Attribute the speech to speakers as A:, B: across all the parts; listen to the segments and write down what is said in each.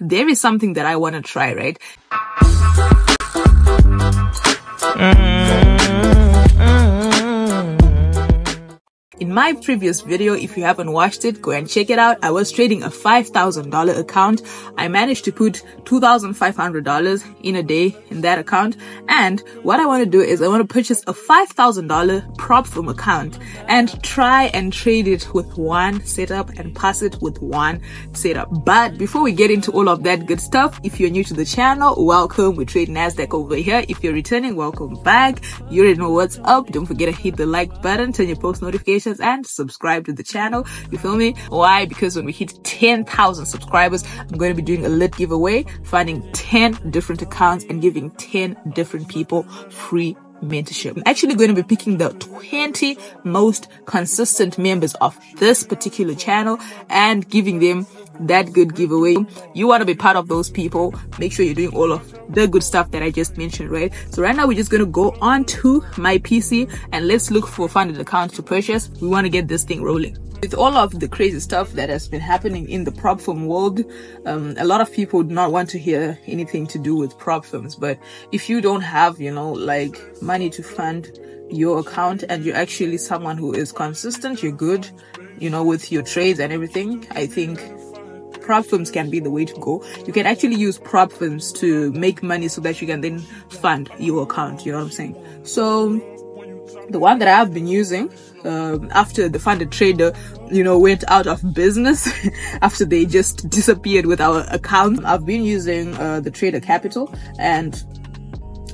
A: there is something that I want to try, right? Mm. In my previous video, if you haven't watched it, go and check it out. I was trading a $5,000 account. I managed to put $2,500 in a day in that account. And what I want to do is I want to purchase a $5,000 prop firm account and try and trade it with one setup and pass it with one setup. But before we get into all of that good stuff, if you're new to the channel, welcome. We trade NASDAQ over here. If you're returning, welcome back. You already know what's up. Don't forget to hit the like button, turn your post notifications and subscribe to the channel. You feel me? Why? Because when we hit 10,000 subscribers, I'm going to be doing a lit giveaway, finding 10 different accounts and giving 10 different people free mentorship. I'm actually going to be picking the 20 most consistent members of this particular channel and giving them that good giveaway. You want to be part of those people. Make sure you're doing all of the good stuff that I just mentioned, right? So right now we're just going to go on to my PC and let's look for funded accounts to purchase. We want to get this thing rolling with all of the crazy stuff that has been happening in the prop firm world, um, a lot of people do not want to hear anything to do with prop firms. But if you don't have, you know, like money to fund your account and you're actually someone who is consistent, you're good, you know, with your trades and everything, I think prop firms can be the way to go. You can actually use prop firms to make money so that you can then fund your account. You know what I'm saying? So the one that I've been using um, after the funded trader, you know, went out of business after they just disappeared with our account. I've been using uh, the Trader Capital and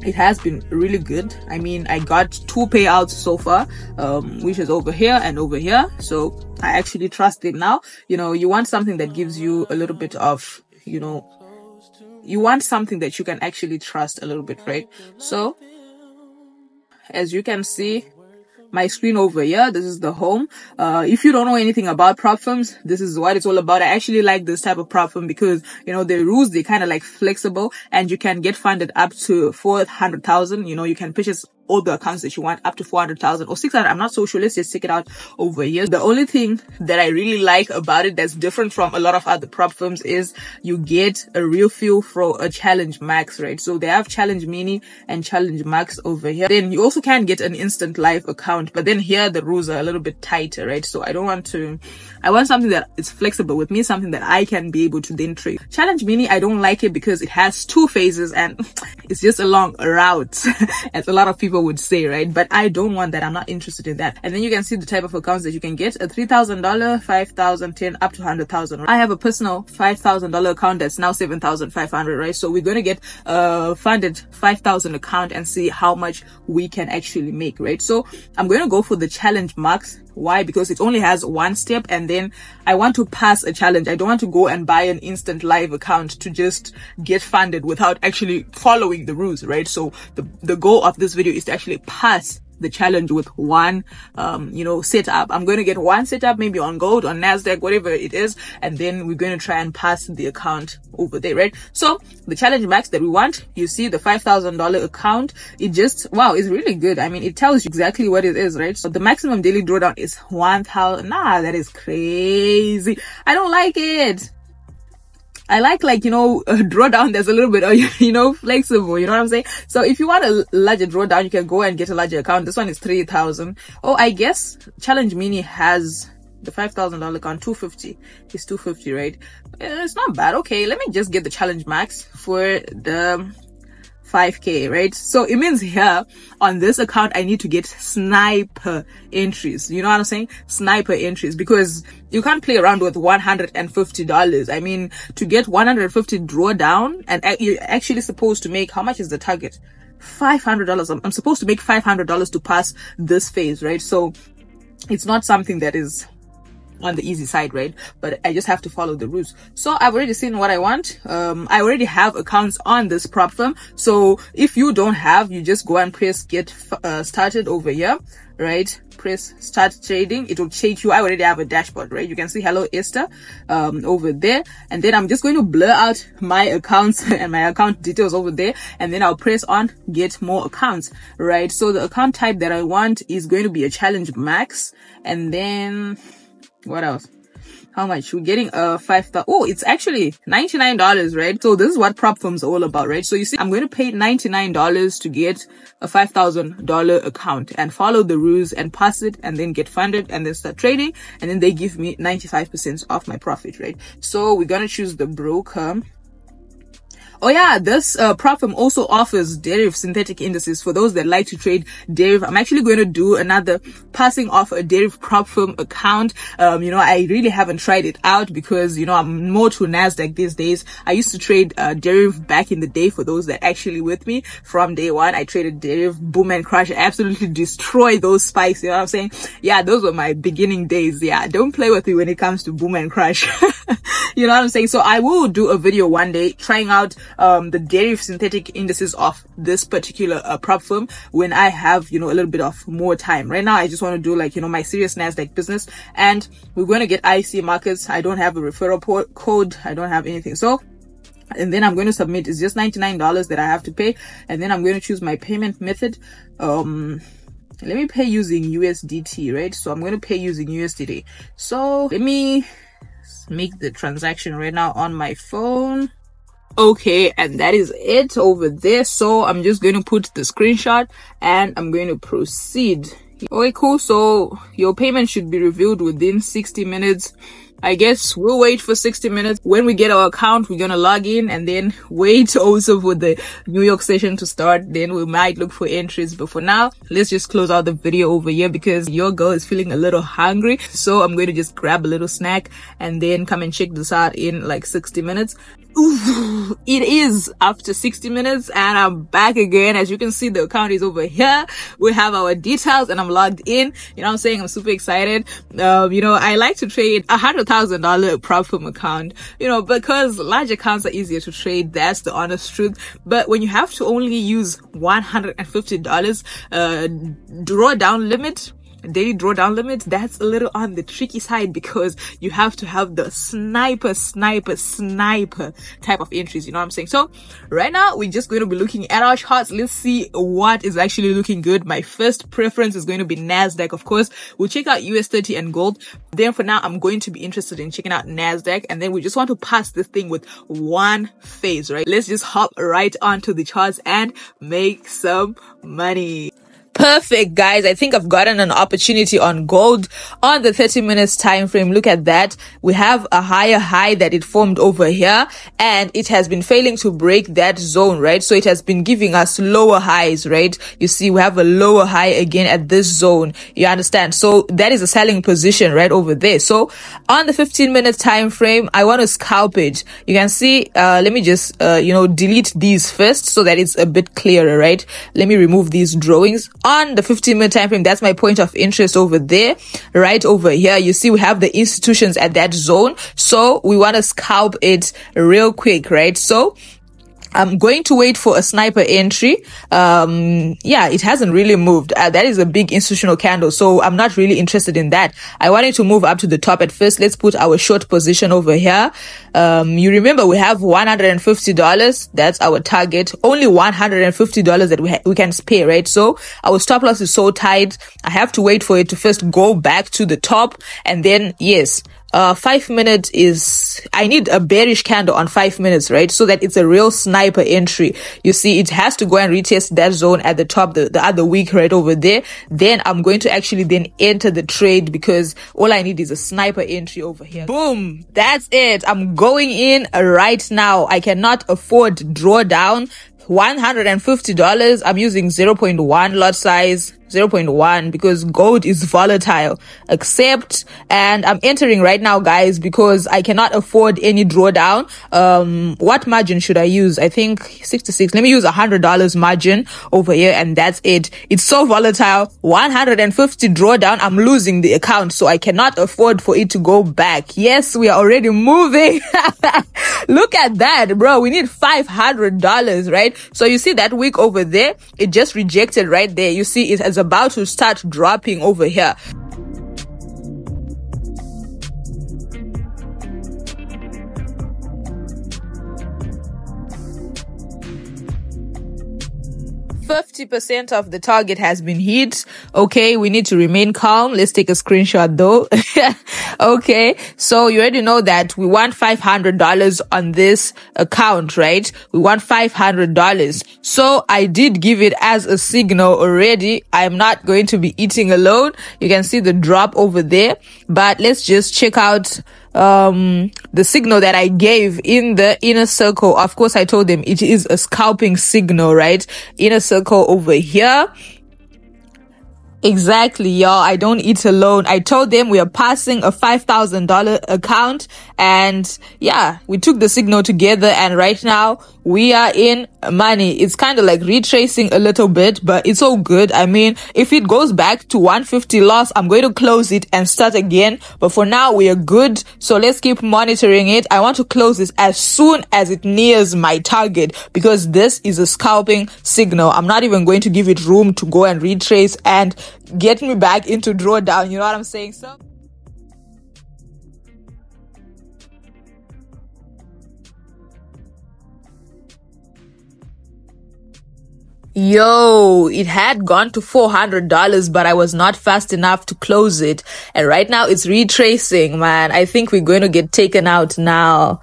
A: it has been really good. I mean, I got two payouts so far, um, which is over here and over here. So I actually trust it now. You know, you want something that gives you a little bit of, you know, you want something that you can actually trust a little bit, right? So as you can see, my screen over here. This is the home. Uh, if you don't know anything about prop firms, this is what it's all about. I actually like this type of prop firm because, you know, the rules, they kind of like flexible and you can get funded up to 400,000. You know, you can purchase all the accounts that you want up to 400,000 or 600. I'm not so sure. Let's just check it out over here. The only thing that I really like about it that's different from a lot of other prop firms is you get a real feel for a challenge max, right? So they have challenge mini and challenge max over here. Then you also can get an instant live account, but then here the rules are a little bit tighter, right? So I don't want to, I want something that is flexible with me, something that I can be able to then trade. Challenge mini, I don't like it because it has two phases and it's just a long route as a lot of people would say, right? But I don't want that. I'm not interested in that. And then you can see the type of accounts that you can get a $3,000, 5,000, 10, up to 100,000. I have a personal $5,000 account that's now 7,500, right? So we're going to get a funded 5,000 account and see how much we can actually make, right? So I'm going to go for the challenge max why? Because it only has one step and then I want to pass a challenge. I don't want to go and buy an instant live account to just get funded without actually following the rules, right? So the, the goal of this video is to actually pass the challenge with one, um, you know, setup. I'm going to get one setup, maybe on gold, on NASDAQ, whatever it is. And then we're going to try and pass the account over there, right? So the challenge max that we want, you see the $5,000 account. It just, wow, it's really good. I mean, it tells you exactly what it is, right? So the maximum daily drawdown is 1,000. Nah, that is crazy. I don't like it. I like like, you know, a drawdown There's a little bit, you know, flexible. You know what I'm saying? So if you want a larger drawdown, you can go and get a larger account. This one is 3000. Oh, I guess Challenge Mini has the $5,000 account, 250 is 250, right? Eh, it's not bad. Okay. Let me just get the Challenge Max for the 5k, right? So it means here on this account, I need to get sniper entries. You know what I'm saying? Sniper entries because you can't play around with $150. I mean, to get 150 drawdown and you're actually supposed to make, how much is the target? $500. I'm, I'm supposed to make $500 to pass this phase, right? So it's not something that is on the easy side, right? But I just have to follow the rules. So I've already seen what I want. Um, I already have accounts on this prop firm. So if you don't have, you just go and press get uh, started over here, right? Press start trading. It will change you. I already have a dashboard, right? You can see hello Esther, um, over there. And then I'm just going to blur out my accounts and my account details over there. And then I'll press on get more accounts, right? So the account type that I want is going to be a challenge max. And then what else? how much? We're getting a five thousand. Oh, it's actually ninety nine dollars, right? So this is what prop firms are all about, right? So you see, I'm going to pay ninety nine dollars to get a five thousand dollar account and follow the rules and pass it, and then get funded, and then start trading, and then they give me ninety five percent off my profit, right? So we're gonna choose the broker Oh yeah, this uh, prop firm also offers derivative synthetic indices for those that like to trade derivative. I'm actually going to do another passing off a derivative prop firm account. Um, you know, I really haven't tried it out because, you know, I'm more to NASDAQ these days. I used to trade uh, derivative back in the day for those that actually with me from day one. I traded derivative, boom and crash. I absolutely destroyed those spikes. You know what I'm saying? Yeah, those were my beginning days. Yeah, don't play with me when it comes to boom and crash. you know what I'm saying? So I will do a video one day trying out um, the derivative synthetic indices of this particular uh, prop firm when I have, you know, a little bit of more time. Right now, I just want to do like, you know, my serious NASDAQ business and we're going to get IC markets. I don't have a referral code. I don't have anything. So and then I'm going to submit. It's just $99 that I have to pay. And then I'm going to choose my payment method. Um, let me pay using USDT, right? So I'm going to pay using USDT. So let me make the transaction right now on my phone okay and that is it over there. So i'm just going to put the screenshot and i'm going to proceed. Okay cool. So your payment should be reviewed within 60 minutes I guess we'll wait for 60 minutes. When we get our account, we're gonna log in and then wait also for the New York session to start. Then we might look for entries. But for now, let's just close out the video over here because your girl is feeling a little hungry. So I'm going to just grab a little snack and then come and check this out in like 60 minutes. Ooh, it is after 60 minutes and I'm back again. As you can see, the account is over here. We have our details and I'm logged in. You know what I'm saying? I'm super excited. Um, you know, I like to trade a hundred thousand dollar prop firm account, you know, because large accounts are easier to trade. That's the honest truth. But when you have to only use $150, uh, drawdown limit, daily drawdown limits, that's a little on the tricky side because you have to have the sniper, sniper, sniper type of entries. You know what I'm saying? So right now we're just going to be looking at our charts. Let's see what is actually looking good. My first preference is going to be NASDAQ. Of course, we'll check out US 30 and gold. Then for now, I'm going to be interested in checking out NASDAQ. And then we just want to pass this thing with one phase, right? Let's just hop right onto the charts and make some money perfect guys. I think i've gotten an opportunity on gold on the 30 minutes time frame. Look at that. We have a higher high that it formed over here and it has been failing to break that zone right? So it has been giving us lower highs right? You see we have a lower high again at this zone. You understand? So that is a selling position right over there. So on the 15 minute time frame i want to scalp it. You can see uh let me just uh you know delete these first so that it's a bit clearer right? Let me remove these drawings on the 15 minute time frame, that's my point of interest over there. Right over here, you see we have the institutions at that zone. So we want to scalp it real quick, right? So I'm going to wait for a sniper entry. Um, yeah, it hasn't really moved. Uh, that is a big institutional candle. So I'm not really interested in that. I wanted to move up to the top at first. Let's put our short position over here. Um, you remember we have $150. That's our target. Only $150 that we, we can spare, right? So our stop loss is so tight. I have to wait for it to first go back to the top. And then, yes, uh, five minutes is, I need a bearish candle on five minutes, right? So that it's a real sniper entry. You see, it has to go and retest that zone at the top, the, the other week right over there. Then I'm going to actually then enter the trade because all I need is a sniper entry over here. Boom. That's it. I'm going in right now. I cannot afford drawdown. $150. I'm using 0.1 lot size 0.1 because gold is volatile. Accept. And I'm entering right now, guys, because I cannot afford any drawdown. Um, what margin should I use? I think 66. Let me use a $100 margin over here and that's it. It's so volatile. 150 drawdown. I'm losing the account. So I cannot afford for it to go back. Yes, we are already moving. Look at that, bro. We need $500, right? So you see that week over there, it just rejected right there. You see it has about to start dropping over here. 50% of the target has been hit. Okay, we need to remain calm. Let's take a screenshot though. okay, so you already know that we want $500 on this account, right? We want $500. So I did give it as a signal already. I'm not going to be eating alone. You can see the drop over there, but let's just check out um the signal that I gave in the inner circle. Of course, I told them it is a scalping signal, right? Inner circle over here. Exactly, y'all. I don't eat alone. I told them we are passing a $5,000 account and yeah, we took the signal together and right now we are in money. It's kind of like retracing a little bit, but it's all good. I mean, if it goes back to 150 loss, I'm going to close it and start again. But for now, we are good. So let's keep monitoring it. I want to close this as soon as it nears my target because this is a scalping signal. I'm not even going to give it room to go and retrace and get me back into drawdown. You know what I'm saying? So. Yo, it had gone to $400, but I was not fast enough to close it. And right now it's retracing, man. I think we're going to get taken out now.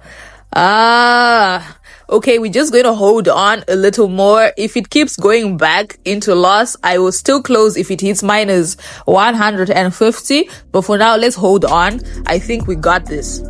A: Ah, okay, we're just going to hold on a little more. If it keeps going back into loss, I will still close if it hits minus 150. But for now, let's hold on. I think we got this.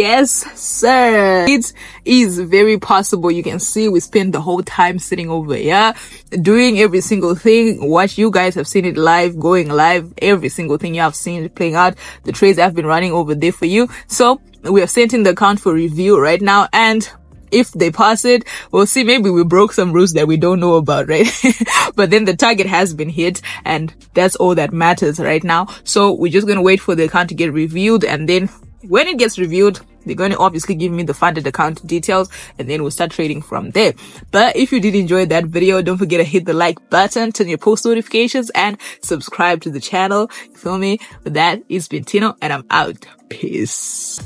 A: Yes, sir. It is very possible. You can see we spend the whole time sitting over here doing every single thing. Watch you guys have seen it live, going live, every single thing you have seen playing out. The trades I've been running over there for you. So we are sending the account for review right now and if they pass it, we'll see. Maybe we broke some rules that we don't know about, right? but then the target has been hit and that's all that matters right now. So we're just going to wait for the account to get reviewed and then when it gets reviewed, they're going to obviously give me the funded account details and then we'll start trading from there. But if you did enjoy that video, don't forget to hit the like button, turn your post notifications and subscribe to the channel. You feel me? With that, it's been Tino and I'm out. Peace.